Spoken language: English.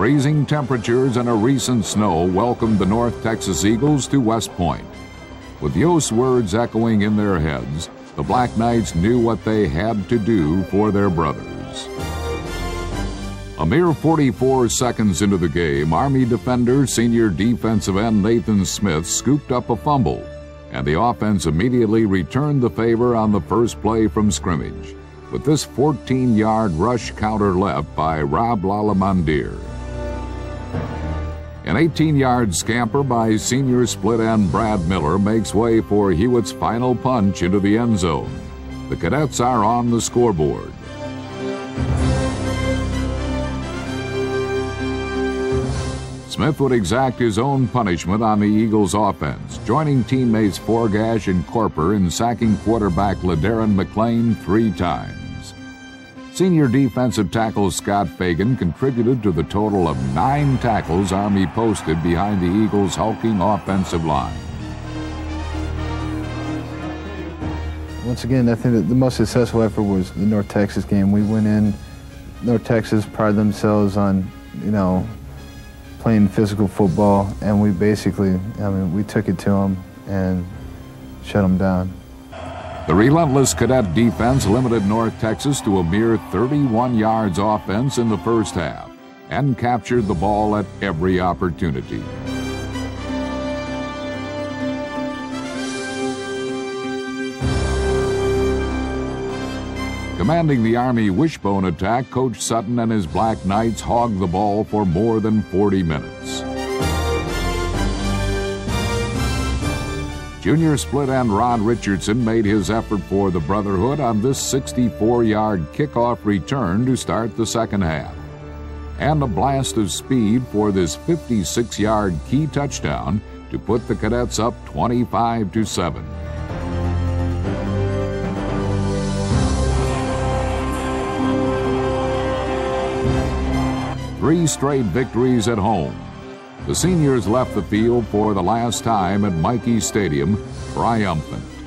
Freezing temperatures and a recent snow welcomed the North Texas Eagles to West Point. With Yost's words echoing in their heads, the Black Knights knew what they had to do for their brothers. A mere 44 seconds into the game, Army defender senior defensive end Nathan Smith scooped up a fumble, and the offense immediately returned the favor on the first play from scrimmage with this 14 yard rush counter left by Rob Lalamandir. An 18 yard scamper by senior split end Brad Miller makes way for Hewitt's final punch into the end zone. The Cadets are on the scoreboard. Smith would exact his own punishment on the Eagles' offense, joining teammates Forgash and Corper in sacking quarterback LeDarren McLean three times. Senior defensive tackle Scott Fagan contributed to the total of nine tackles Army posted behind the Eagles' hulking offensive line. Once again, I think the most successful effort was the North Texas game. We went in, North Texas prided themselves on, you know, playing physical football, and we basically, I mean, we took it to them and shut them down. The relentless cadet defense limited North Texas to a mere 31 yards offense in the first half and captured the ball at every opportunity. Commanding the Army wishbone attack, Coach Sutton and his Black Knights hogged the ball for more than 40 minutes. Junior split end Rod Richardson made his effort for the Brotherhood on this 64 yard kickoff return to start the second half. And a blast of speed for this 56 yard key touchdown to put the Cadets up 25 to 7. three straight victories at home. The seniors left the field for the last time at Michie Stadium triumphant.